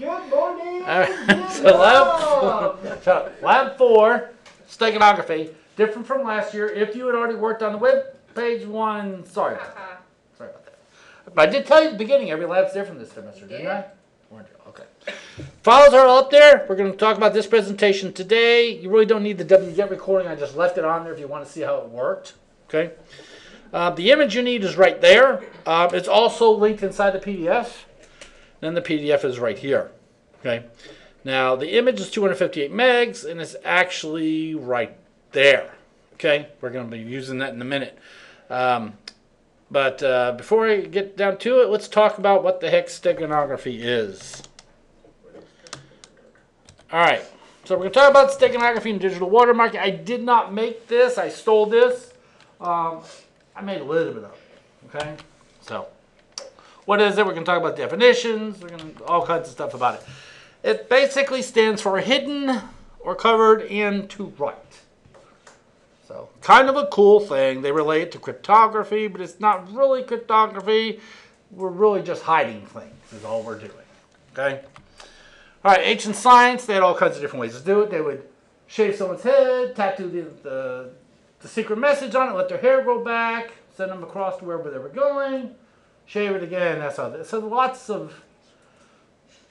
Good morning. All right, so lab, so lab four, steganography, different from last year. If you had already worked on the web page one, sorry about that. Sorry about that. But I did tell you at the beginning, every lab's different this semester, didn't I? Weren't? Okay. Files are all up there. We're going to talk about this presentation today. You really don't need the WGET recording. I just left it on there if you want to see how it worked. Okay. Uh, the image you need is right there. Uh, it's also linked inside the PDF. Then the PDF is right here. Okay. Now the image is 258 megs and it's actually right there. Okay. We're going to be using that in a minute. Um, but uh, before I get down to it, let's talk about what the heck steganography is. All right. So we're going to talk about steganography and digital watermarking. I did not make this. I stole this. Um, I made a little bit of it. Okay. So what is it? We're going to talk about definitions. We're going to all kinds of stuff about it. It basically stands for hidden or covered and to write. So kind of a cool thing. They relate to cryptography, but it's not really cryptography. We're really just hiding things is all we're doing. Okay? All right, ancient science, they had all kinds of different ways to do it. They would shave someone's head, tattoo the, the, the secret message on it, let their hair grow back, send them across to wherever they were going, shave it again. That's all. So lots of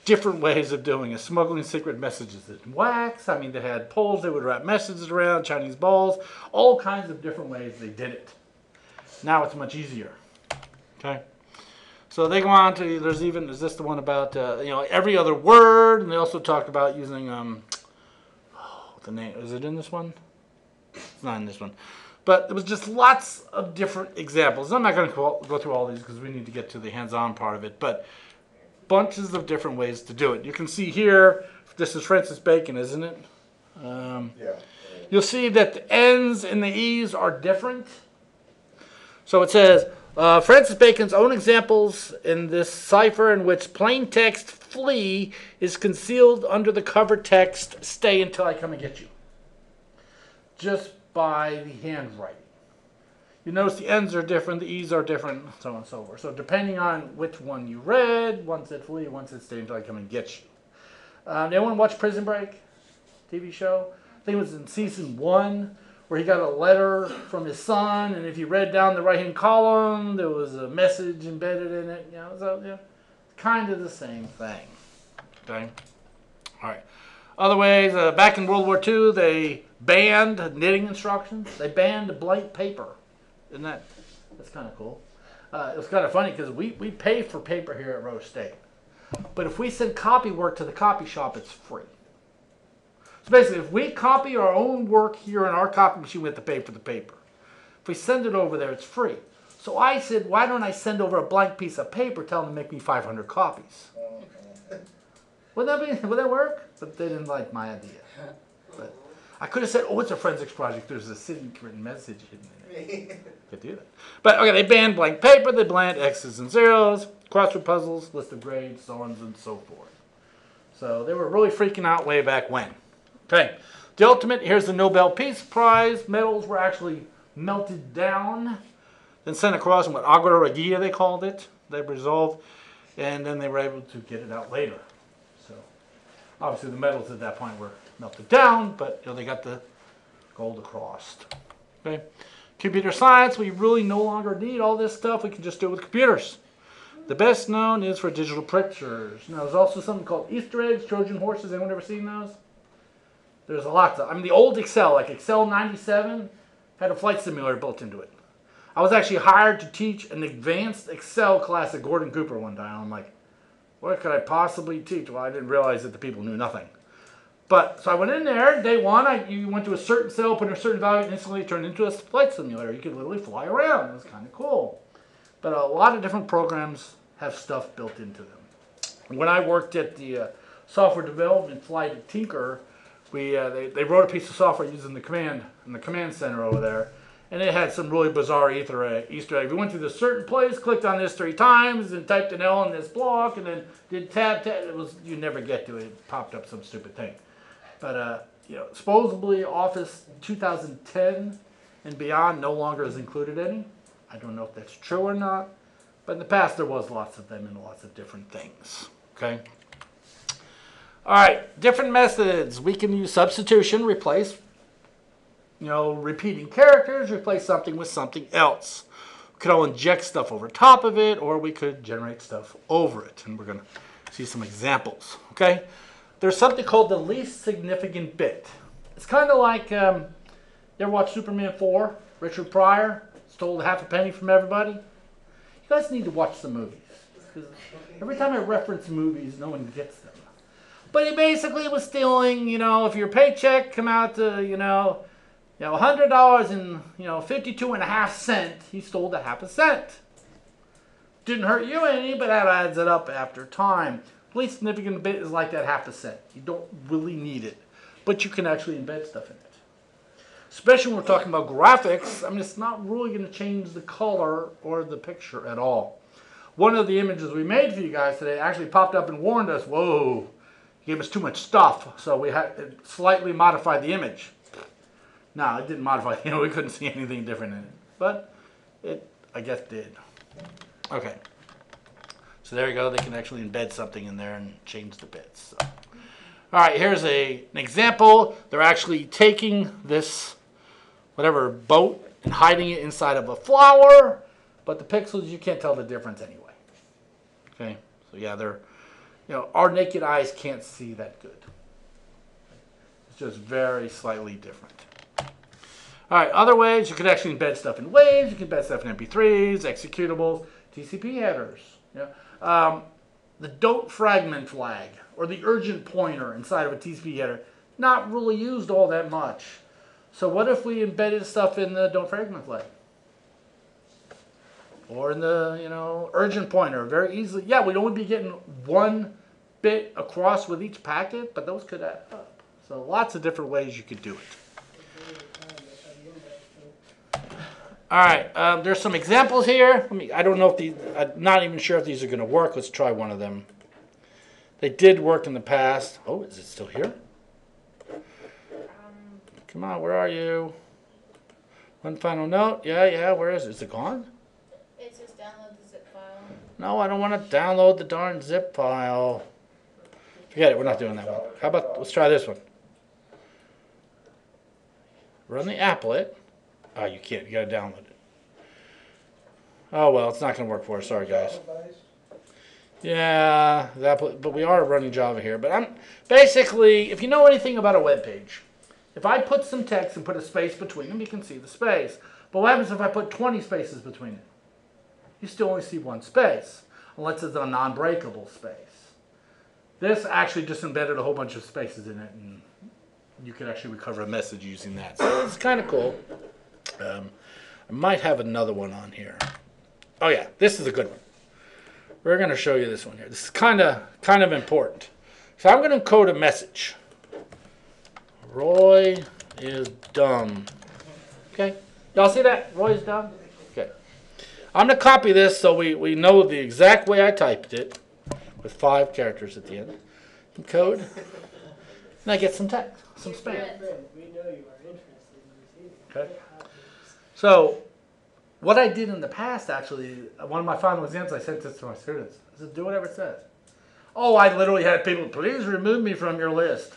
different ways of doing it. Smuggling secret messages in wax. I mean, they had poles they would wrap messages around, Chinese balls, all kinds of different ways they did it. Now it's much easier. Okay. So they go on to there's even is this the one about uh, you know every other word, and they also talked about using um oh, the name is it in this one? It's not in this one, but it was just lots of different examples. I'm not going to go through all these because we need to get to the hands-on part of it, but bunches of different ways to do it. You can see here, this is Francis Bacon, isn't it? Um, Yeah. you'll see that the N's and the E's are different. So it says, uh, Francis Bacon's own examples in this cipher in which plain text flee is concealed under the cover text stay until I come and get you. Just by the handwriting. You notice the N's are different, the E's are different, so on and so forth. So depending on which one you read, once said flee, once it's until I come and get you. Um, anyone watch Prison Break? TV show? I think it was in season one where he got a letter from his son, and if you read down the right hand column, there was a message embedded in it. You know, so yeah, kind of the same thing. Okay. All right. Other ways, uh, back in World War II, they banned knitting instructions. They banned blank paper. Isn't that that's kind of cool? Uh, it was kind of funny because we, we pay for paper here at Rose State. But if we send copy work to the copy shop, it's free. So basically, if we copy our own work here in our copy machine, we have to pay for the paper. If we send it over there, it's free. So I said, why don't I send over a blank piece of paper, tell them to make me 500 copies? Would that be? Would that work? But they didn't like my idea. But I could have said, "Oh, it's a forensics project. There's a secret message hidden in it." Could do that. But okay, they banned blank paper. They banned X's and zeros, crossword puzzles, list of grades, so on and so forth. So they were really freaking out way back when. Okay, the ultimate. Here's the Nobel Peace Prize. Medals were actually melted down, then sent across in what aqua regia they called it. They resolved, and then they were able to get it out later. Obviously the medals at that point were melted down, but you know, they got the gold across. Okay. Computer science, we really no longer need all this stuff. We can just do it with computers. The best known is for digital pictures. Now, there's also something called Easter eggs, Trojan horses. Anyone ever seen those? There's a lot. Of, I mean, the old Excel, like Excel 97, had a flight simulator built into it. I was actually hired to teach an advanced Excel class at Gordon Cooper one time. I'm like, what could I possibly teach? Well, I didn't realize that the people knew nothing. But so I went in there day one. I you went to a certain cell, put in a certain value, and instantly turned into a flight simulator. You could literally fly around. It was kind of cool. But a lot of different programs have stuff built into them. When I worked at the uh, software development flight at Tinker, we uh, they, they wrote a piece of software using the command in the command center over there, and it had some really bizarre Easter egg. Easter egg. We went to this certain place, clicked on this three times, and typed an L in this block, and then did tab tab. It was you never get to it. It popped up some stupid thing. But uh, you know, supposedly Office 2010 and beyond no longer is included any. I don't know if that's true or not, but in the past there was lots of them and lots of different things. Okay. All right, different methods. We can use substitution, replace, you know, repeating characters, replace something with something else. We could all inject stuff over top of it, or we could generate stuff over it. And we're going to see some examples, okay? There's something called the least significant bit. It's kind of like, um, you ever watch Superman 4? Richard Pryor stole half a penny from everybody. You guys need to watch the movies. Every time I reference movies, no one gets them. But he basically was stealing, you know, if your paycheck come out to, you know, you know, hundred dollars and you know, fifty-two and a half cent, he stole the half a cent. Didn't hurt you any, but that adds it up after time. Least significant bit is like that half a cent. You don't really need it, but you can actually embed stuff in it. Especially when we're talking about graphics, I mean, it's not really going to change the color or the picture at all. One of the images we made for you guys today actually popped up and warned us, whoa, gave us too much stuff, so we had slightly modified the image. No, it didn't modify, you know, we couldn't see anything different in it, but it, I guess, did. Okay. So there you go, they can actually embed something in there and change the bits. So. All right, here's a, an example. They're actually taking this, whatever, boat and hiding it inside of a flower, but the pixels, you can't tell the difference anyway. Okay, so yeah, they're, you know, our naked eyes can't see that good. It's just very slightly different. All right, other ways, you could actually embed stuff in waves, you can embed stuff in MP3s, executables, TCP headers. Yeah. Um, the don't fragment flag or the urgent pointer inside of a TCP header, not really used all that much. So what if we embedded stuff in the don't fragment flag? Or in the, you know, urgent pointer, very easily. Yeah, we'd only be getting one bit across with each packet, but those could add up. So lots of different ways you could do it. All right, um, there's some examples here. Let me, I don't know if these, I'm not even sure if these are going to work. Let's try one of them. They did work in the past. Oh, is it still here? Come on, where are you? One final note. Yeah, yeah, where is it? Is it gone? It says download the zip file. No, I don't want to download the darn zip file. Forget it, we're not doing that one. How about, let's try this one. Run the applet. Oh, you can't, you gotta download it. Oh, well, it's not gonna work for us, sorry guys. Yeah, that, but we are running Java here. But I'm basically, if you know anything about a web page, if I put some text and put a space between them, you can see the space. But what happens if I put 20 spaces between it? You still only see one space, unless it's a non-breakable space. This actually just embedded a whole bunch of spaces in it, and you could actually recover a message using that. So it's kind of cool. Um, I might have another one on here. Oh yeah, this is a good one. We're going to show you this one here. This is kind of kind of important. So I'm going to encode a message. Roy is dumb. Okay, y'all see that? Roy is dumb. Okay, I'm going to copy this so we we know the exact way I typed it, with five characters at the end. Encode, and I get some text, some spam. We know you are interested in receiving. Okay. So, what I did in the past, actually, one of my final exams, I sent this to my students. I said, do whatever it says. Oh, I literally had people, please remove me from your list.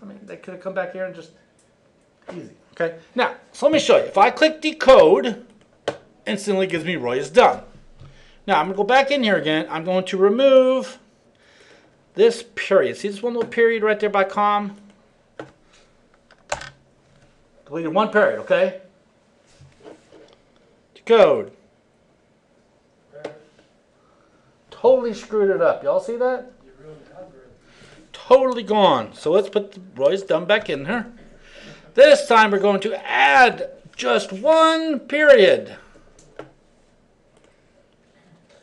I mean, they could have come back here and just, easy. Okay. Now, so let me show you. If I click decode, instantly gives me Roy is done. Now, I'm to go back in here again. I'm going to remove this period. See this one little period right there by com? Deleted one period, okay? Decode. Totally screwed it up. Y'all see that? You ruined the algorithm. Totally gone. So let's put the Roy's dumb back in here. This time we're going to add just one period.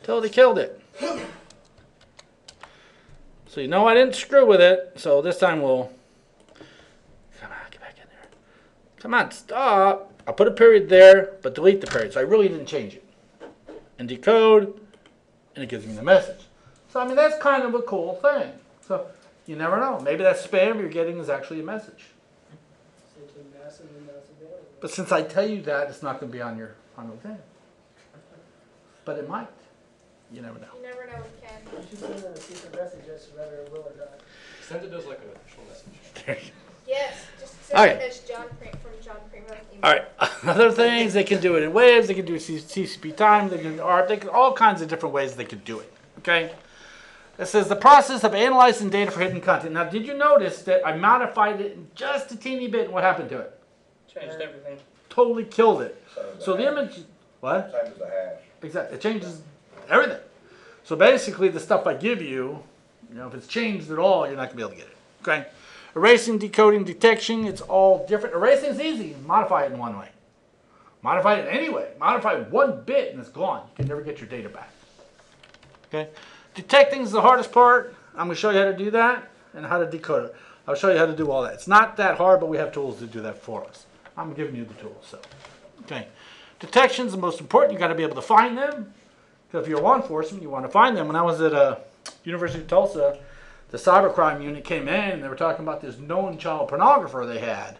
Totally killed it. So you know I didn't screw with it. So this time we'll. Come on, get back in there. Come on, stop. I'll put a period there, but delete the period. So I really didn't change it. And decode, and it gives me the message. So I mean that's kind of a cool thing. So you never know. Maybe that spam you're getting is actually a message. Simply massive amounts available. But since I tell you that, it's not going to be on your on the thing. But it might. You never know. You never know with Ken. You should send them a secret message just to whether it will or not. Send it as like an official message. Yes, just Okay. send it as John Pre- from John Primo. email. All right. Other things they can do it in waves. They can do C- CCP time. They can art. They can all kinds of different ways they could do it. Okay. It says the process of analyzing data for hidden content. Now, did you notice that I modified it just a teeny bit? And what happened to it? Changed everything. Totally killed it. So the hash. image. What? Same as the hash. Exactly. It changes everything. So basically, the stuff I give you, you know, if it's changed at all, you're not gonna be able to get it. Okay. Erasing, decoding, detection, it's all different. Erasing is easy. Modify it in one way. Modify it anyway. Modify one bit and it's gone. You can never get your data back. Okay. Detecting is the hardest part. I'm gonna show you how to do that and how to decode it. I'll show you how to do all that. It's not that hard, but we have tools to do that for us. I'm giving you the tools. So, okay. Detection is the most important. You've got to be able to find them. Because if you're law enforcement, you want to find them. When I was at uh, University of Tulsa, the cybercrime unit came in and they were talking about this known child pornographer they had.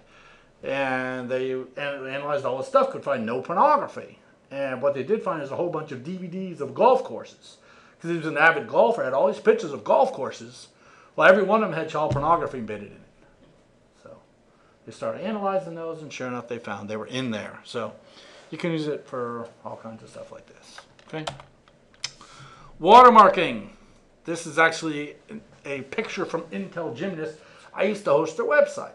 And they analyzed all the stuff, could find no pornography. And what they did find is a whole bunch of DVDs of golf courses. Because he was an avid golfer, had all these pictures of golf courses. Well, every one of them had child pornography embedded in it. So they started analyzing those, and sure enough, they found they were in there. So you can use it for all kinds of stuff like this. Okay. Watermarking. This is actually a picture from Intel Gymnast. I used to host their website.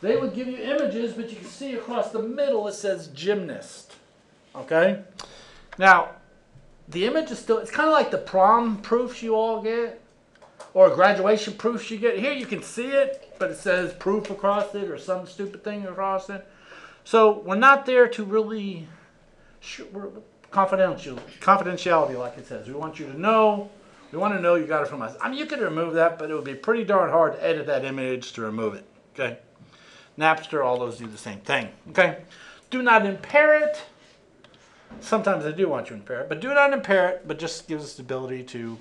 They would give you images, but you can see across the middle it says gymnast. Okay? Now, the image is still, it's kind of like the prom proofs you all get or graduation proofs you get. Here you can see it, but it says proof across it or some stupid thing across it. So we're not there to really confidential confidentiality, like it says. We want you to know. We want to know you got it from us. I mean, you could remove that, but it would be pretty darn hard to edit that image to remove it. Okay. Napster, all those do the same thing. Okay. Do not impair it. Sometimes I do want you to impair it, but do not impair it. But just gives us the ability to you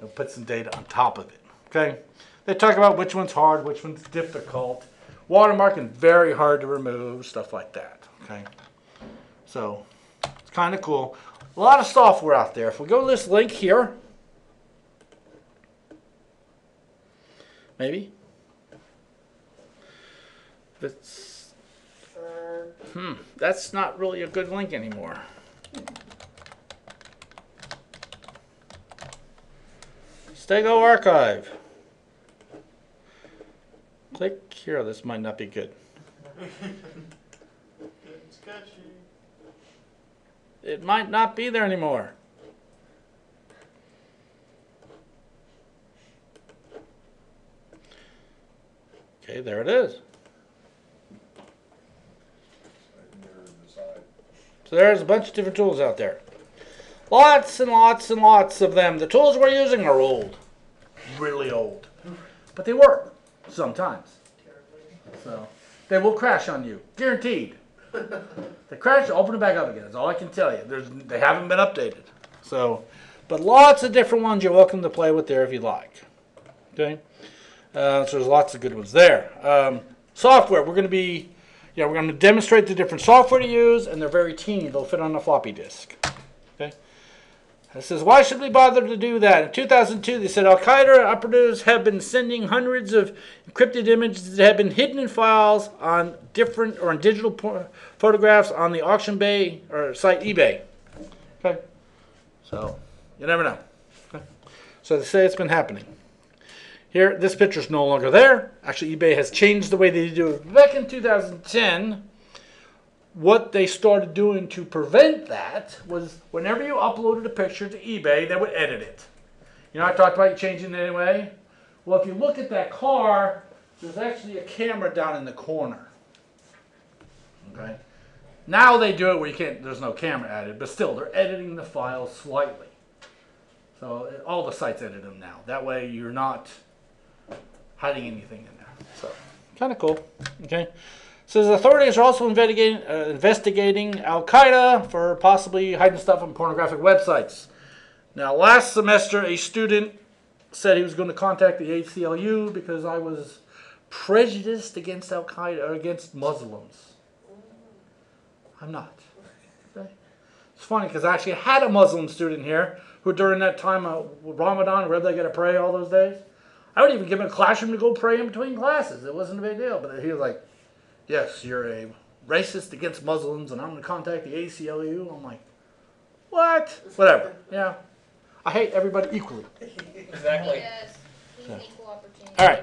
know, put some data on top of it. Okay. They talk about which one's hard, which one's difficult. Watermarking very hard to remove, stuff like that. Okay. So it's kind of cool. A lot of software out there. If we go to this link here, maybe. If it's hmm, that's not really a good link anymore. Stego Archive. Click here. This might not be good. It might not be there anymore. Okay, there it is. They can never decide. So there's a bunch of different tools out there. Lots and lots and lots of them. The tools we're using are old. Really old. But they work sometimes. So they will crash on you. Guaranteed. they crash, open it back up again. That's all I can tell you. There's they haven't been updated. So but lots of different ones you're welcome to play with there if you like. Okay? Uh, so there's lots of good ones there. Um, software, we're going to be yeah, we're going to demonstrate the different software to use, and they're very teeny. They'll fit on a floppy disk. Okay. It says, why should we bother to do that? In 2002, they said Al Qaeda operatives have been sending hundreds of encrypted images that have been hidden in files on different or in digital photographs on the auction bay or site eBay. Okay. So you never know. Okay. So they say it's been happening. Here, this picture's no longer there. Actually, eBay has changed the way they do it. Back in 2010, what they started doing to prevent that was whenever you uploaded a picture to eBay, they would edit it. You know, I talked about changing it anyway. Well, if you look at that car, there's actually a camera down in the corner. Okay. Now they do it where you can't. There's no camera added, but still, they're editing the file slightly. So all the sites edit them now. That way, you're not hiding anything in there. So kind of cool. Okay. Says authorities are also investigating uh, investigating Al Qaeda for possibly hiding stuff on pornographic websites. Now, last semester, a student said he was going to contact the ACLU because I was prejudiced against Al Qaeda or against Muslims. I'm not. Okay? It's funny because I actually had a Muslim student here who during that time of Ramadan, where they got to pray all those days. I would even give him a classroom to go pray in between classes. It wasn't a big deal. But he was like, "Yes, you're a racist against Muslims, and I'm going to contact the ACLU." I'm like, "What? Whatever. Yeah, I hate everybody equally." Exactly. Yes, he's equal opportunity. All right.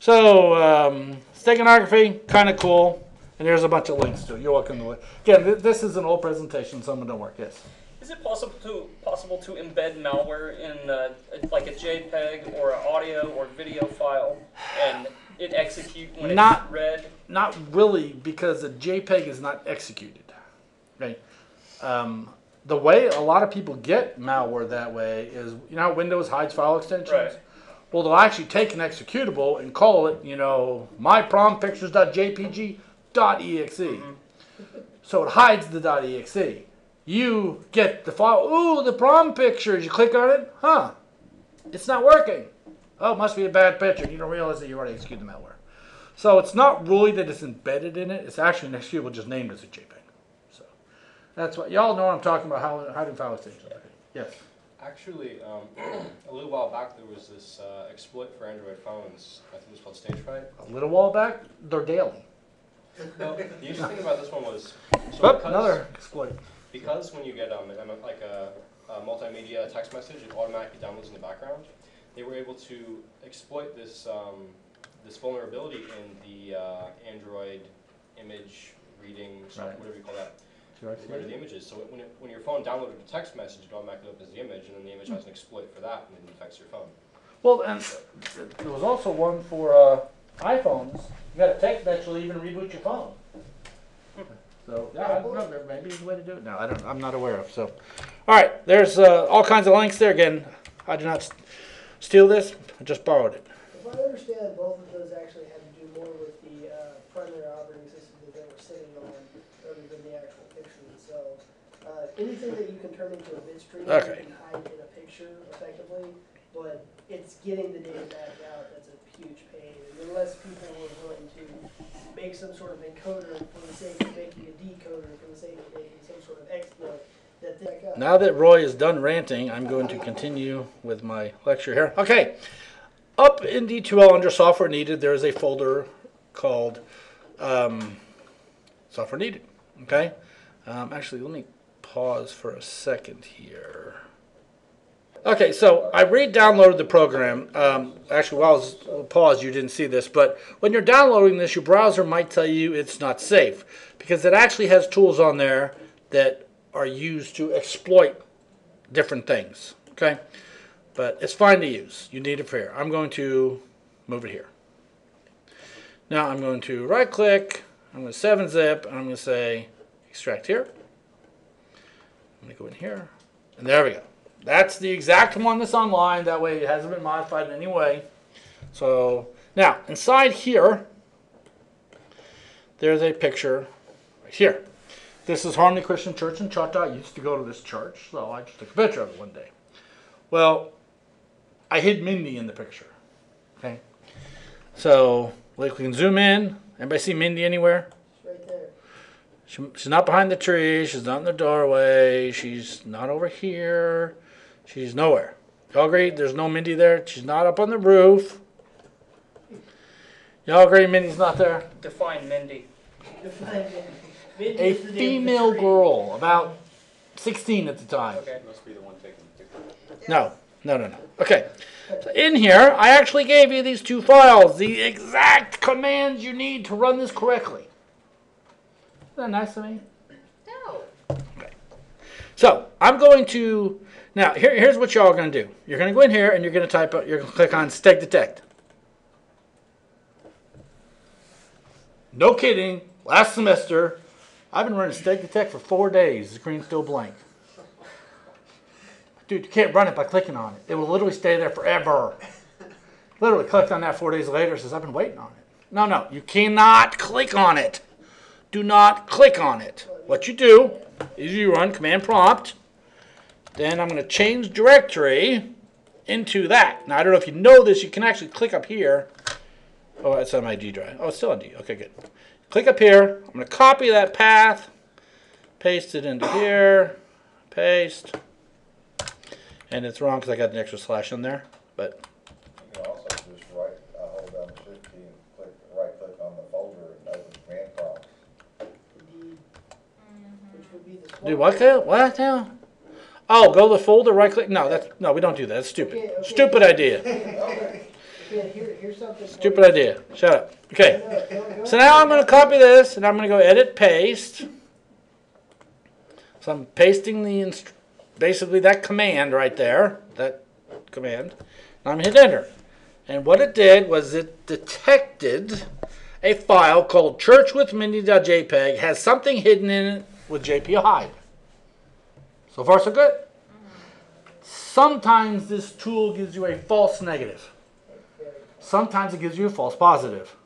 So, um, steganography, kind of cool. And there's a bunch of links to it. You're welcome to it. Again, th- this is an old presentation. Some of them don't work. Yes. Is it possible to possible to embed malware in uh, like a JPEG or an audio or video file and it execute when Not- it's read? Not really, because a JPEG is not executed. Okay. Um, the way a lot of people get malware that way is, you know, how Windows hides file extensions. Right. Well, they'll actually take an executable and call it, you know, myprompictures.jpg.exe. So it hides the .exe. You get the file. Ooh, the prom pictures. You click on it. Huh? It's not working. Oh, it must be a bad picture. You don't realize that you already executed the malware. So it's not really that it's embedded in it. It's actually an executable just named as a JPEG. So that's what y'all know what I'm talking about. How hiding file extensions. Yes. Actually, um, a little while back, there was this uh, exploit for Android phones. I think it was called StageFright. A little while back, they're daily. Well, the interesting thing about this one was, so because, another exploit. Because when you get um, a- like a, a multimedia text message, it automatically downloads in the background. They were able to exploit this um, this vulnerability in the uh, Android image reading, software, Right. whatever you call that. I the images. So when, it, when your phone downloaded a text message, it automatically opens the image, and then the image has an exploit for that, and it affects your phone. Well, and there was also one for uh, iPhones. You got a text that will even reboot your phone. So yeah, I don't know. Maybe there's a way to do it. No, I don't. I'm not aware of. So, all right. There's uh, all kinds of links there. Again, I did not steal this. I just borrowed it. If I understand, both of those actually had to do more with the uh, primary operating system that they were sitting on, rather than the actual picture itself. Uh, Anything that you can turn into a bitstream, Okay. you can hide in a picture effectively, but it's getting the data back out that's huge pain. And unless people were willing to make some sort of encoder for the sake of making a decoder, for the sake of making some sort of exploit, that. Now that Roy is done ranting, I'm going to continue with my lecture here. Okay, up in D2L under software needed, there is a folder called um, software needed. Okay, um, actually, let me pause for a second here. Okay, so I re-downloaded the program. Um, actually, while I was paused, you didn't see this, but when you're downloading this, your browser might tell you it's not safe because it actually has tools on there that are used to exploit different things. Okay, but it's fine to use. You need it for here. I'm going to move it here. Now I'm going to right-click. I'm going to 7-zip, and I'm going to say extract here. I'm going to go in here, and there we go. That's the exact one that's online. That way it hasn't been modified in any way. So now inside here, there's a picture right here. This is Harmony Christian Church in Choctaw. I used to go to this church, so I just took a picture of it one day. Well, I hid Mindy in the picture. Okay. So like we can zoom in. Anybody see Mindy anywhere? Right there. She, she's not behind the tree. She's not in the doorway. She's not over here. She's nowhere. Y'all agree? There's no Mindy there. She's not up on the roof. Y'all agree Mindy's not there? Define Mindy. Define Mindy A is the name of the female girl, about 16 at the time. Okay. Must be the one taking the picture. No, no, no, no. Okay. So in here, I actually gave you these two files, the exact commands you need to run this correctly. Isn't that nice of me? No. Okay. So I'm going to now. Here, here's what y'all are going to do. You're going to go in here and you're going to type. You're going to click on Steg Detect. No kidding. Last semester, I've been running Steg Detect for four days. The screen's still blank. Dude, you can't run it by clicking on it. It will literally stay there forever. Literally clicked on that four days later. Says I've been waiting on it. No, no, you cannot click on it. Do not click on it. What you do is you run command prompt. Then I'm going to change directory into that. Now I don't know if you know this. You can actually click up here. Oh, it's on my D drive. Oh, it's still on D. Okay, good. Click up here. I'm going to copy that path, paste it into here, paste, And it's wrong because I got an extra slash in there, but You can also just right, uh, hold down the shift key and click, right click on the folder and open command prompt. Indeed, which would be the. do smart what way. now? What now? Oh, go to the folder, right click. No, that's no, we don't do that. That's stupid. Okay, okay. Stupid idea. Okay, here, here's something. Stupid idea. Shut up. Okay. So now I'm going to copy this and I'm going to go edit paste. So I'm pasting the basically that command right there, that command. And I'm going to hit enter. And what it did was it detected a file called churchwithmindy.jpg has something hidden in it with JP hide. So far so good. Sometimes this tool gives you a false negative. Sometimes it gives you a false positive.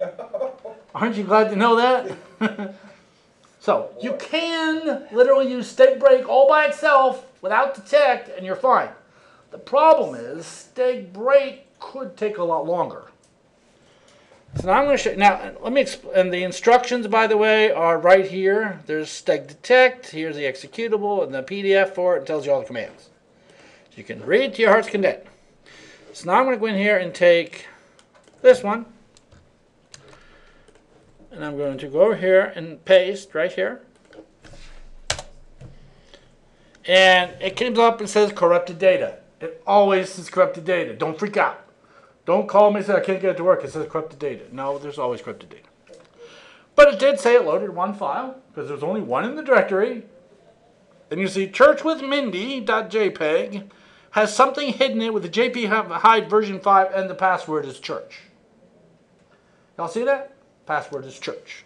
Aren't you glad to know that? so you can literally use steg break all by itself without detect and you're fine. The problem is steg break could take a lot longer. So now I'm going to show now let me exp- and the instructions by the way are right here. There's steg detect, here's the executable and the PDF for it and tells you all the commands. So you can read to your heart's content. So now I'm going to go in here and take this one and I'm going to go over here and paste right here. And it comes up and says corrupted data. It always says corrupted data. Don't freak out. Don't call me and say I can't get it to work. It says corrupted data. No, there's always corrupted data. But it did say it loaded one file because there's only one in the directory. And you see churchwithmindy.jpg has something hidden in it with the JP hide version 5 and the password is church. Y'all see that? Password is church.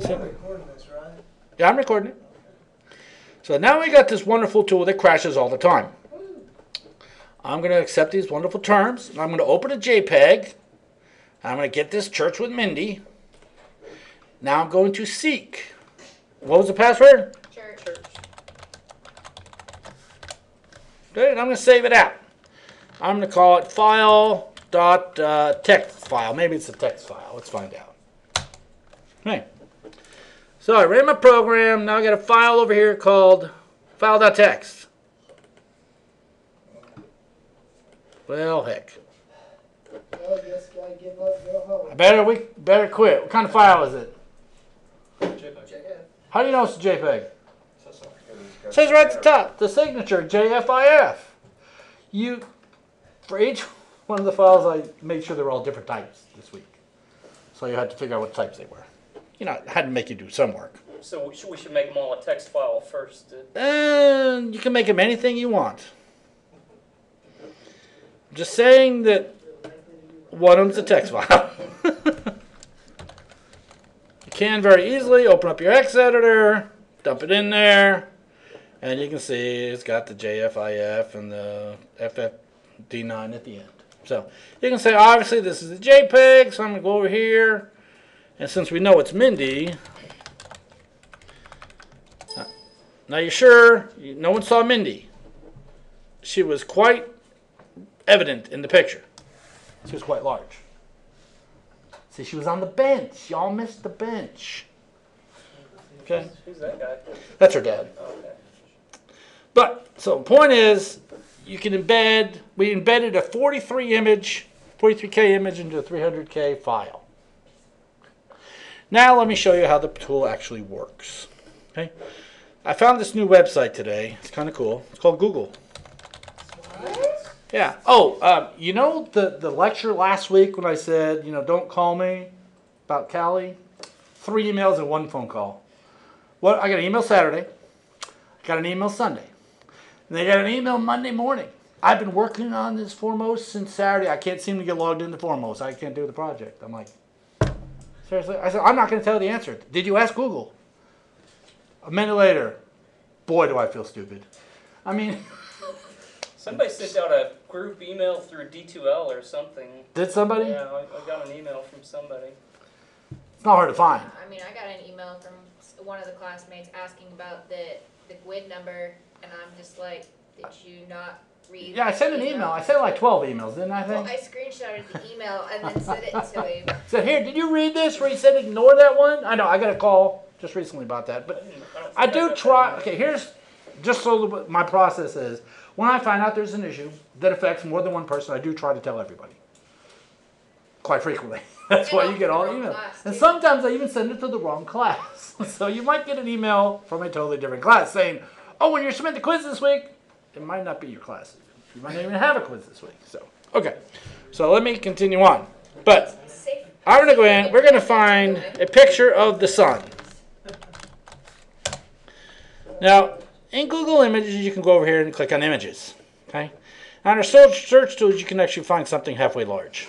You are recording this, right? Yeah, I'm recording it. So now we got this wonderful tool that crashes all the time. I'm going to accept these wonderful terms. and I'm going to open a JPEG. I'm going to get this church with Mindy. Now I'm going to seek. What was the password? Church. Okay, and I'm going to save it out. I'm going to call it file dot uh, text file. Maybe it's a text file. Let's find out. Okay. So I ran my program. Now I got a file over here called file.txt. Well, heck. Well, just gotta give up, go home. I better we better quit. What kind of file is it? JPEG. How do you know it's a JPEG? Says. It says right at the top, the signature JFIF. You, for each one of the files, I made sure they were all different types this week. So you had to figure out what types they were. You know, I had to make you do some work. So we should, we should make them all a text file first. uh, And you can make them anything you want. Just saying that one of them's a text file. you can very easily open up your hex editor, dump it in there, and you can see it's got the JFIF and the FFD9 at the end. So you can say, obviously, this is a JPEG, so I'm going to go over here. And since we know it's Mindy, uh, now you're sure no one saw Mindy. She was quite evident in the picture. She was quite large. See, she was on the bench. Y'all missed the bench. Okay, Who's that guy? that's her dad. Oh, okay. But so the point is, you can embed. We embedded a 43 image, 43k image into a 300k file. Now let me show you how the tool actually works. Okay, I found this new website today. It's kind of cool. It's called Google. Yeah. Oh, um, you know the the lecture last week when I said, you know, don't call me about Kali. Three emails and one phone call. What I got an email Saturday. I got an email Sunday. And they got an email Monday morning. I've been working on this Foremost since Saturday. I can't seem to get logged into Foremost. I can't do the project. I'm like, seriously? I said, I'm not going to tell you the answer. Did you ask Google? A minute later, boy, do I feel stupid. I mean, Somebody sent out a group email through D2L or something. did somebody? Yeah, I, I got an email from somebody. It's not hard to find. I mean, I got an email from one of the classmates asking about the, the GWID number, and I'm just like, did you not read? Yeah, I sent an email. I sent like 12 emails, didn't I Think? Well. I screenshotted the email and then sent it to him. I said, here, did you read this where he said ignore that one? I know, I got a call just recently about that. But I, I, don't I think do got that try. Okay, here's just so the- my process is. When I find out there's an issue that affects more than one person, I do try to tell everybody. Quite frequently. That's And why you get all the emails. class, And sometimes I even send it to the wrong class. so you might get an email from a totally different class saying, "Oh, when you're submitting the quiz this week, it might not be your class. You might not even have a quiz this week." So okay. So let me continue on. But I'm gonna go in. We're gonna find a picture of the sun. Now, in Google Images, you can go over here and click on Images. Okay. Under search, search tools, you can actually find something halfway large.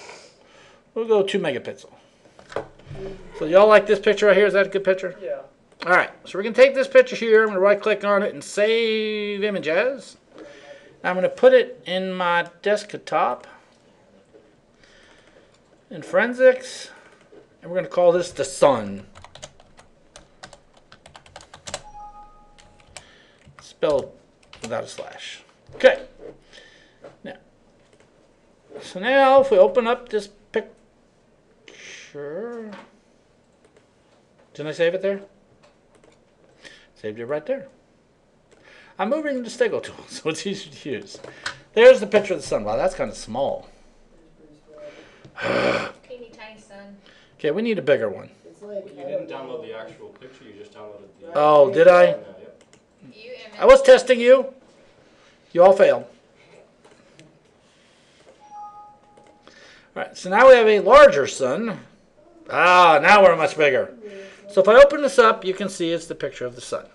We'll go two megapixel. So y'all like this picture right here? Is that a good picture? Yeah. All right. So we're gonna take this picture here. I'm gonna right click on it and save image as. I'm gonna put it in my desktop in forensics, and we're gonna call this the sun. Spelled without a slash. Okay. Now, so now if we open up this picture, didn't I save it there? Saved it right there. I'm moving the Stego tool, so it's easy to use. There's the picture of the sun. Wow, that's kind of small. Teeny tiny sun. Okay, we need a bigger one. It's like. You didn't download the actual picture, you just downloaded the. Oh, did I? Yeah, yep. You image. I was testing you. You all failed. Alright, so now we have a larger sun. Ah, now we're much bigger. So if I open this up, you can see it's the picture of the sun.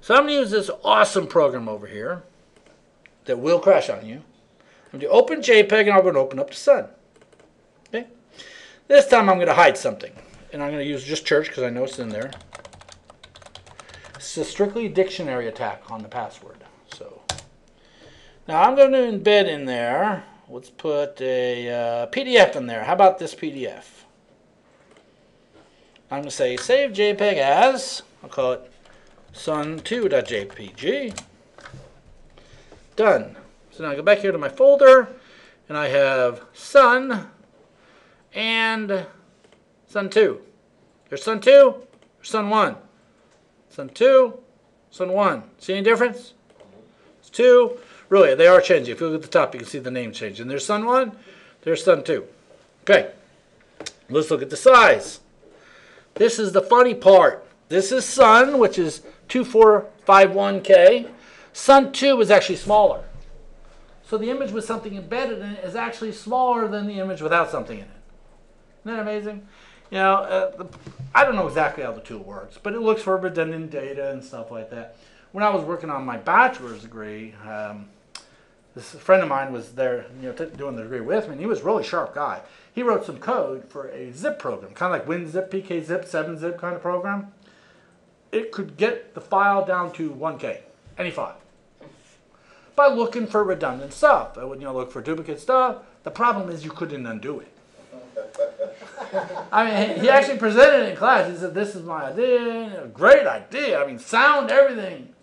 So I'm going to use this awesome program over here that will crash on you. I'm going to open JPEG and I'm going to open up the sun. Okay? This time I'm going to hide something. And I'm going to use just church because I know it's in there. It's a strictly dictionary attack on the password. So now I'm going to embed in there. Let's put a uh, PDF in there. How about this PDF? I'm going to say save JPEG as. I'll call it sun2.jpg. Done. So now I go back here to my folder, and I have sun and sun 2. There's sun 2, there's sun 1. Sun 2, Sun 1. See any difference? It's 2. Really, they are changing. If you look at the top, you can see the name change. And there's Sun 1, there's Sun 2. Okay, let's look at the size. This is the funny part. This is Sun, which is 2451K. Sun 2 is actually smaller. So the image with something embedded in it is actually smaller than the image without something in it. Isn't that amazing? You know, uh, the, I don't know exactly how the tool works, but it looks for redundant data and stuff like that. When I was working on my bachelor's degree, um, this friend of mine was there, you know, doing the degree with me, and he was a really sharp guy. He wrote some code for a zip program, kind of like WinZip, PKZip, 7-zip kind of program. It could get the file down to 1K, any file, by looking for redundant stuff. It would, you know, look for duplicate stuff. The problem is you couldn't undo it. I mean, he actually presented it in class. He said, "This is my idea. Great idea. I mean, sound everything."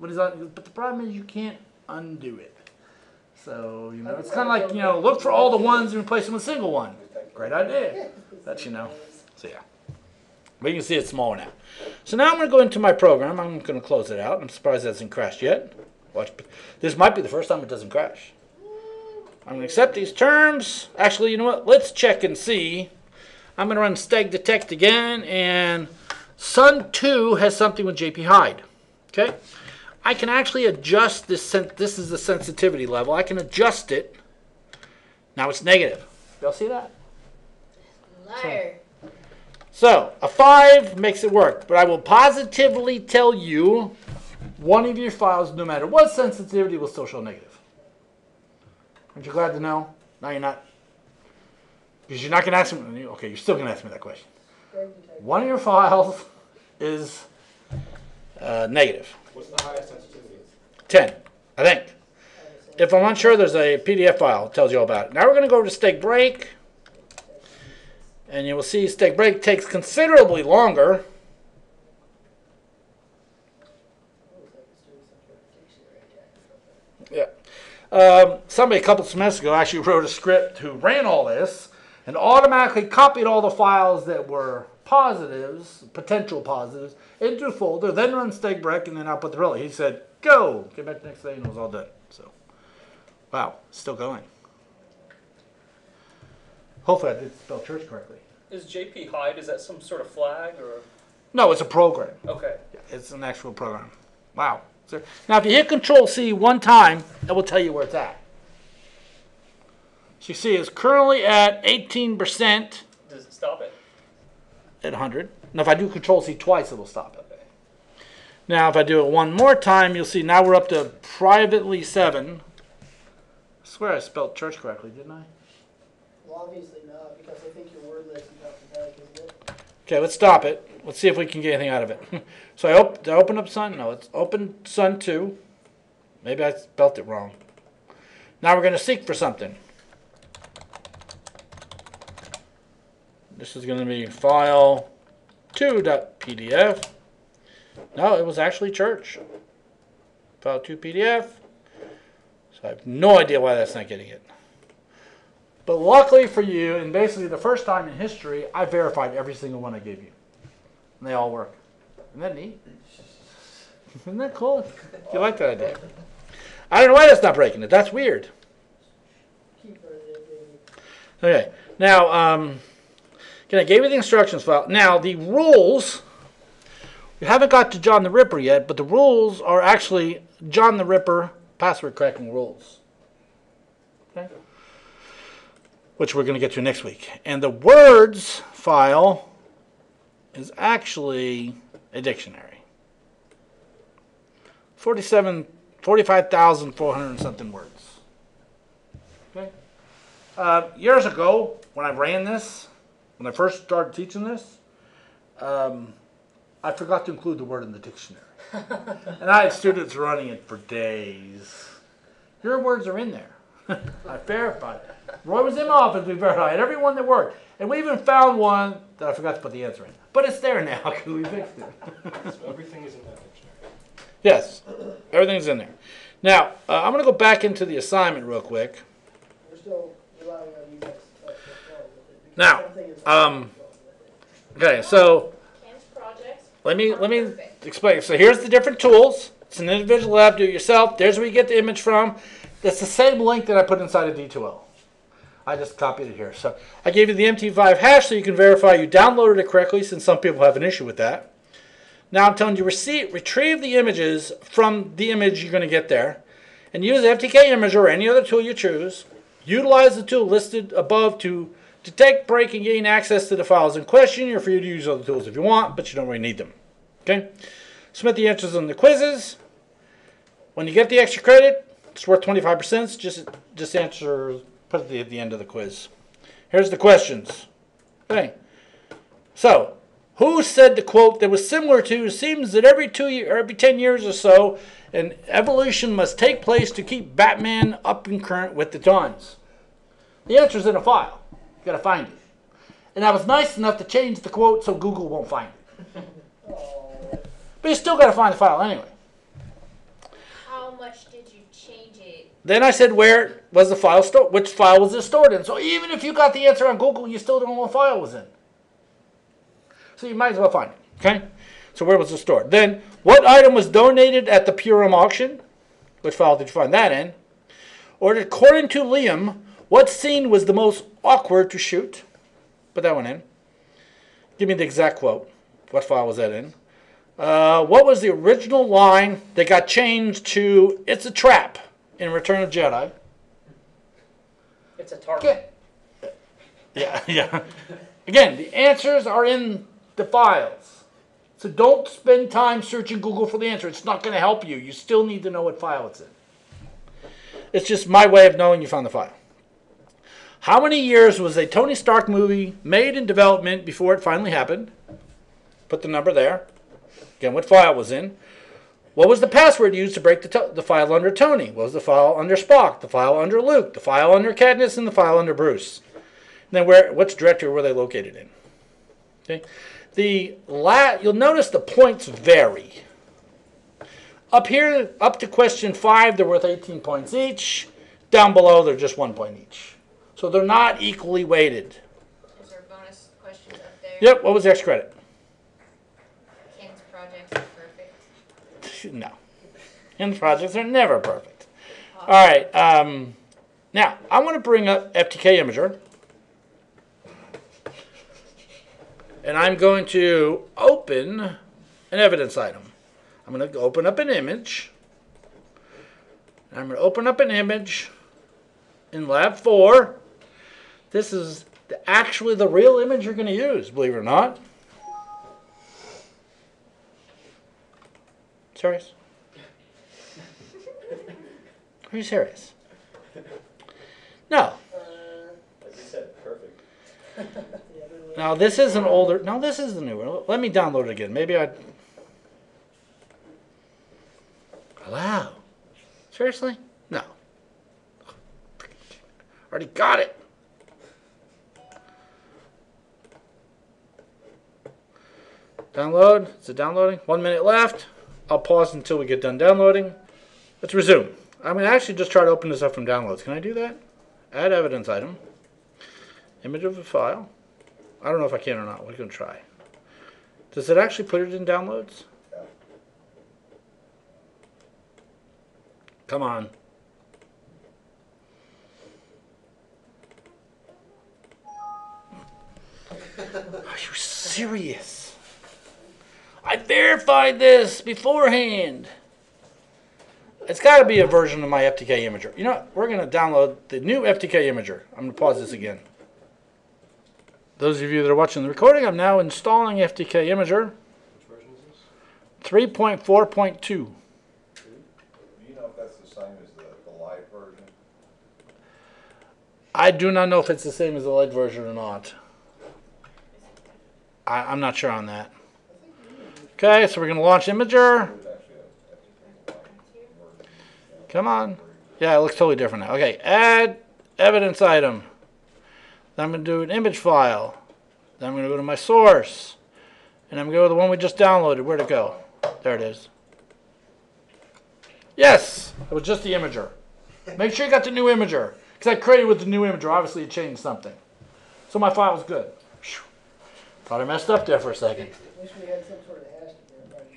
But the problem is you can't undo it. So you know, it's kind of like you know, look for all the ones and replace them with a single one. Great idea. That you know. So yeah, but you can see it's small now. So now I'm going to go into my program. I'm going to close it out. I'm surprised it hasn't crashed yet. Watch. This might be the first time it doesn't crash. I'm going to accept these terms. Actually, you know what? Let's check and see. I'm going to run steg detect again, and Sun2 has something with JP Hide. Okay? I can actually adjust this. This is the sensitivity level. I can adjust it. Now it's negative. Y'all see that? Liar. So a five makes it work, but I will positively tell you one of your files, no matter what sensitivity, will still show negative. Aren't you glad to know? No, you're not. Because you're not going to ask me. Okay, you're still going to ask me that question. One of your files is uh, negative. What's the highest sensitivity? 10, I think. If I'm unsure, there's a PDF file that tells you all about it. Now we're going to go over to steg break. And you will see steg break takes considerably longer. Yeah. Um, somebody a couple semesters ago actually wrote a script who ran all this and automatically copied all the files that were positives, potential positives, into a folder, then run steg break, and then output the relay. He said, go! Came back the next day and it was all done. So, wow, still going. Hopefully I did spell church correctly. Is JP Hide, Is that some sort of flag or? No, it's a program. Okay. Yeah, It's an actual program. Wow. Now, if you hit Control C one time, it will tell you where it's at. So you see, it's currently at 18% Does it stop it? at 100. Now, if I do Control C twice, it will stop it. Okay. Now, if I do it one more time, you'll see now we're up to privately 7. I swear I spelled church correctly, didn't I? Well, obviously not, because I think your word list is up to back, isn't it? Okay, let's stop it. Let's see if we can get anything out of it. so I op- I open up Sun? No, it's open Sun 2. Maybe I spelt it wrong. Now we're going to seek for something. This is going to be file 2.pdf. No, it was actually church. File 2 PDF. So I have no idea why that's not getting it. But luckily for you, and basically the first time in history, I verified every single one I gave you. And they all work. Isn't that neat? Isn't that cool? You like that idea? I don't know why that's not breaking it. That's weird. Keep running it, baby. Okay. Now, um, again, I gave you the instructions file. Now, the rules, we haven't got to John the Ripper yet, but the rules are actually John the Ripper password cracking rules. Okay? Which we're going to get to next week. And the words file is actually a dictionary. 47, 45,400 something words. Okay? Uh, years ago, when I ran this, when I first started teaching this, um, I forgot to include the word in the dictionary. and I had students running it for days. Your words are in there. I verified. Roy was in my office, we verified every one that worked. And we even found one that I forgot to put the answer in. But it's there now because we fixed it. So everything is in that dictionary. yes, everything's in there. Now, uh, I'm going to go back into the assignment real quick. We're still relying on you guys to touch what's wrong with it. because Now, um. Okay, so Let me let me explain. So here's the different tools. It's an individual lab, do it yourself. There's where you get the image from. That's the same link that I put inside of D2L. I just copied it here. So I gave you the MT5 hash so you can verify you downloaded it correctly since some people have an issue with that. Now I'm telling you receive, retrieve the images from the image you're going to get there and use FTK Imager or any other tool you choose. Utilize the tool listed above to detect, break, and gain access to the files in question. You're free to use other tools if you want, but you don't really need them. Okay? Submit the answers on the quizzes. When you get the extra credit, it's worth 25%. Just, just answer, put it at the end of the quiz. Here's the questions. Okay. So, who said the quote that was similar to seems that every two year, every 10 years or so, an evolution must take place to keep Batman up and current with the times? The answer's in a file. You gotta find it. And I was nice enough to change the quote so Google won't find it. But you still gotta find the file anyway. How much did you change it? Then I said, where was the file stored? Which file was it stored in? So even if you got the answer on Google, you still don't know what file it was in. So you might as well find it. Okay? So where was it stored? Then, what item was donated at the Purim auction? Which file did you find that in? Or according to Liam, what scene was the most awkward to shoot? Put that one in. Give me the exact quote. What file was that in? Uh, what was the original line that got changed to "It's a trap" in Return of Jedi? It's a target. Yeah, yeah. Again, the answers are in the files. So don't spend time searching Google for the answer. It's not going to help you. You still need to know what file it's in. It's just my way of knowing you found the file. How many years was a Tony Stark movie made in development before it finally happened? Put the number there. Again, what file was in. What was the password used to break the, the file under Tony? What was the file under Spock? The file under Luke? The file under Cadmus, And the file under Bruce? And then where? Which directory were they located in? Okay. The la- you'll notice the points vary. Up here, up to question five, they're worth 18 points each. Down below, they're just one point each. So they're not equally weighted. Is there bonus questions up there? Yep, what was the extra credit? Ken's projects are perfect. No. And projects are never perfect. All right, um, now, I want to bring up FTK Imager. And I'm going to open an evidence item. I'm going to open up an image. I'm going to open up an image in Lab 4. This is actually the real image you're going to use, believe it or not. Serious? Are you serious? No. Uh, Like you said, perfect. yeah, they're Now this is an older. No, this is the new one. Let me download it again. Maybe I. Allow. Seriously? No. Already got it. Download. Is it downloading? One minute left. I'll pause until we get done downloading. Let's resume. I'm gonna actually just try to open this up from downloads. Can I do that? Add evidence item. Image of a file. I don't know if I can or not. We're gonna try. Does it actually put it in downloads? Come on. Are you serious? I verified this beforehand. It's got to be a version of my FTK imager. You know what? We're going to download the new FTK imager. I'm going to pause this again. Those of you that are watching the recording, I'm now installing FTK imager Which version is this? 3.4.2. Do you know if that's the same as the, the version? I do not know if it's the same as the light version or not. I, I'm not sure on that. Okay, so we're going to launch Imager. Come on. Yeah, it looks totally different now. Okay, add evidence item. Then I'm going to do an image file. Then I'm going to go to my source. And I'm going to go to the one we just downloaded. Where'd it go? There it is. Yes, it was just the imager. Make sure you got the new imager. Because I created with the new imager. Obviously, it changed something. So my file was good. Thought I messed up there for a second. Wish we had some sort of.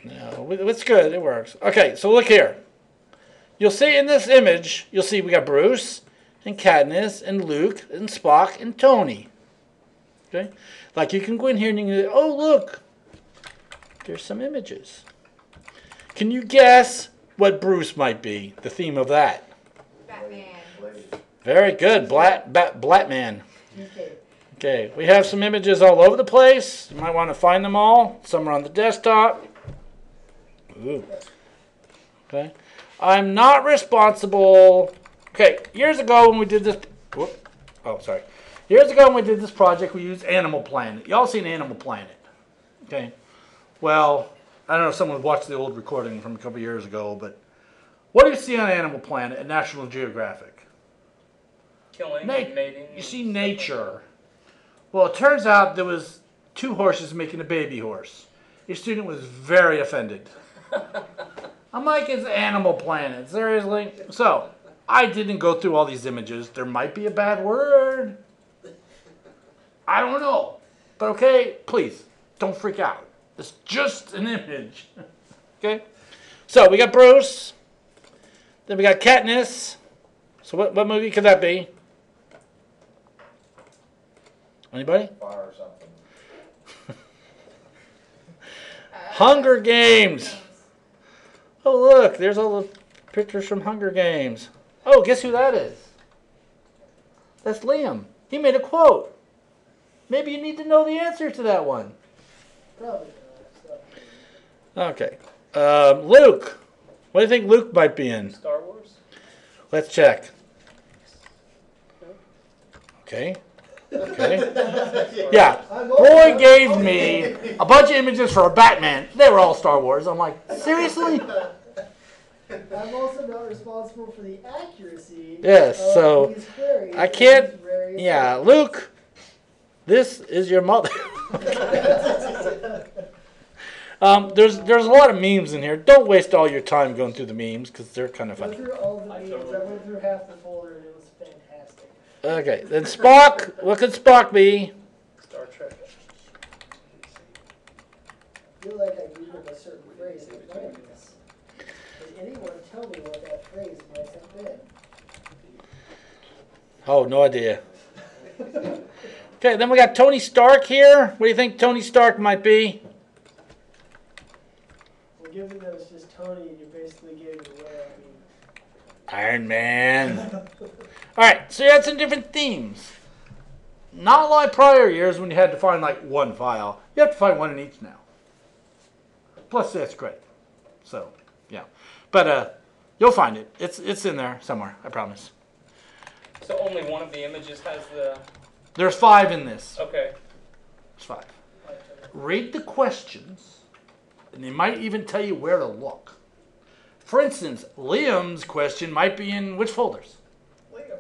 No, it's good. It works. Okay, so look here. You'll see in this image, you'll see we got Bruce and Katniss and Luke and Spock and Tony. Okay? Like you can go in here and you can go, oh, look. There's some images. Can you guess what Bruce might be? The theme of that. Batman. Very good. Black, Bat, Blatman. DK. Okay, we have some images all over the place. You might want to find them all. Some are on the desktop. Ooh. Okay. I'm not responsible. Okay, years ago when we did this. Whoop. Oh, sorry. Years ago when we did this project, we used Animal Planet. Y'all seen Animal Planet? Okay. Well, I don't know if someone watched the old recording from a couple years ago, but what do you see on Animal Planet at National Geographic? Killing Na- mating. You see nature. Well, it turns out there was two horses making a baby horse. Your student was very offended. I'm like, it's Animal Planet, seriously. So, I didn't go through all these images. There might be a bad word. I don't know. But okay, please, don't freak out. It's just an image. okay? So, we got Bruce. Then we got Katniss. So, what, what movie could that be? Anybody? fire or something. Hunger Games. Oh, look, there's all the pictures from Hunger Games. Oh, guess who that is? That's Liam. He made a quote. Maybe you need to know the answer to that one. Probably not. Okay. Um, Luke. What do you think Luke might be in? Star Wars. Let's check. Okay. Okay. Yeah. Boy gave me a bunch of images for a Batman. They were all Star Wars. I'm like, seriously? I'm also not responsible for the accuracy. Yes, of so these queries I can't- Yeah, Luke, this is your mother. um, there's there's a lot of memes in here. Don't waste all your time going through the memes because they're kind of Went funny. through all the memes. I went through half the folder Okay, then Spock. what could Spock be? Star Trek. I feel like I a certain phrase Oh, no idea. okay, then we got Tony Stark here. What do you think Tony Stark might be? Well, given that it's just Tony, you basically gave it away. I mean, Iron Man. All right, so you had some different themes. Not like prior years when you had to find like one file. You have to find one in each now. Plus, that's great. So, yeah, but uh, you'll find it. It's it's in there somewhere. I promise. So only one of the images has the. There's five in this. Okay. There's five. Read the questions, and they might even tell you where to look. For instance, Liam's question might be in which folders? Liam,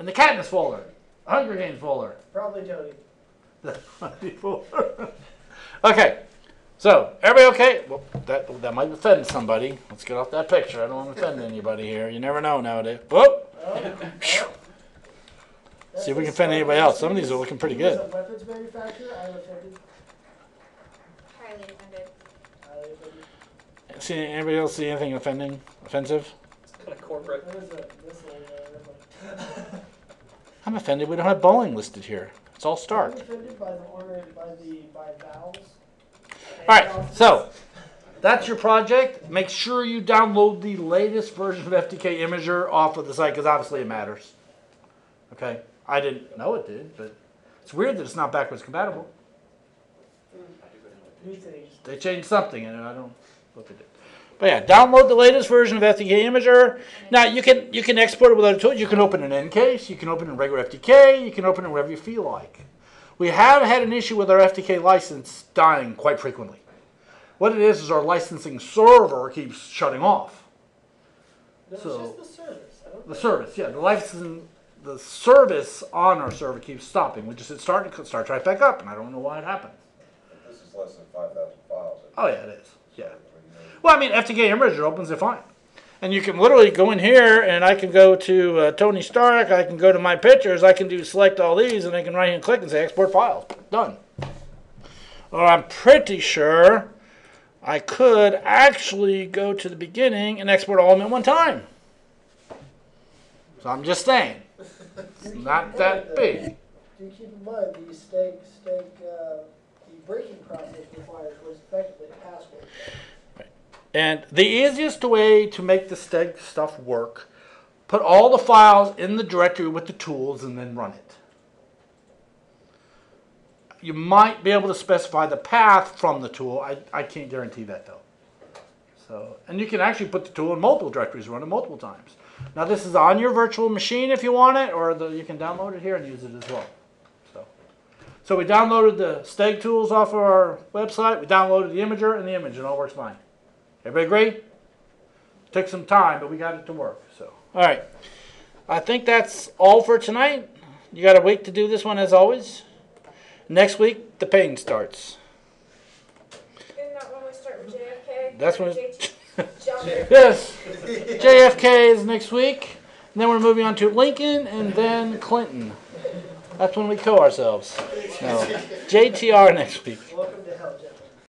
In the Katniss folder, Hunger Games folder. probably Tony. okay, so everybody okay? Well, that that might offend somebody. Let's get off that picture. I don't want to offend anybody here. You never know nowadays. Whoop. Oh, See if we can offend anybody else. Some of these are looking pretty good. Weapons manufacturer, I'm offended. Highly offended. Highly offended. See anybody else see anything offending, offensive? It's kind of corporate. What is a missile? uh, I'm offended. We don't have bowling listed here. It's all I'm Stark. offended by the order, by the, by vowels. All right, so that's your project. Make sure you download the latest version of FTK Imager off of the site because obviously it matters. Okay, I didn't know it did, but it's weird that it's not backwards compatible. They changed something in it. I don't know what they did. But yeah, download the latest version of FTK Imager. Now you can you can export it without a tool. You can open an N case. You can open in regular FTK. You can open it wherever you feel like. We have had an issue with our FTK license dying quite frequently. What it is is our licensing server keeps shutting off. No, it's So- just the service. I don't The service, yeah, the licensing, the service on our server keeps stopping. We just hit start and it starts right back up, and I don't know why it happened. This is less than five thousand files. Oh yeah, it is. Yeah. Well, I mean, FTK Imager opens it fine. And you can literally go in here and I can go to uh, Tony Stark, I can go to my pictures, I can do select all these, and I can right hand click and say export file. Done. Or I'm pretty sure I could actually go to the beginning and export all of them at one time. So I'm just saying, it's not that big. Do keep in mind, the stake, stake, uh, the breaking process requires was effectively a password. And the easiest way to make the steg stuff work, put all the files in the directory with the tools and then run it. You might be able to specify the path from the tool. I, I can't guarantee that though. So, and you can actually put the tool in multiple directories, run it multiple times. Now this is on your virtual machine if you want it, or the, you can download it here and use it as well. So, so we downloaded the steg tools off of our website. We downloaded the imager and the image, and all works fine. Everybody agree? Took some time, but we got it to work. So, all right. I think that's all for tonight. You got a week to do this one as always. Next week, the pain starts. Isn't that when we start with JFK? That's when. Yes. JFK is next week. And then we're moving on to Lincoln and then Clinton. That's when we kill ourselves. No. JTR next week.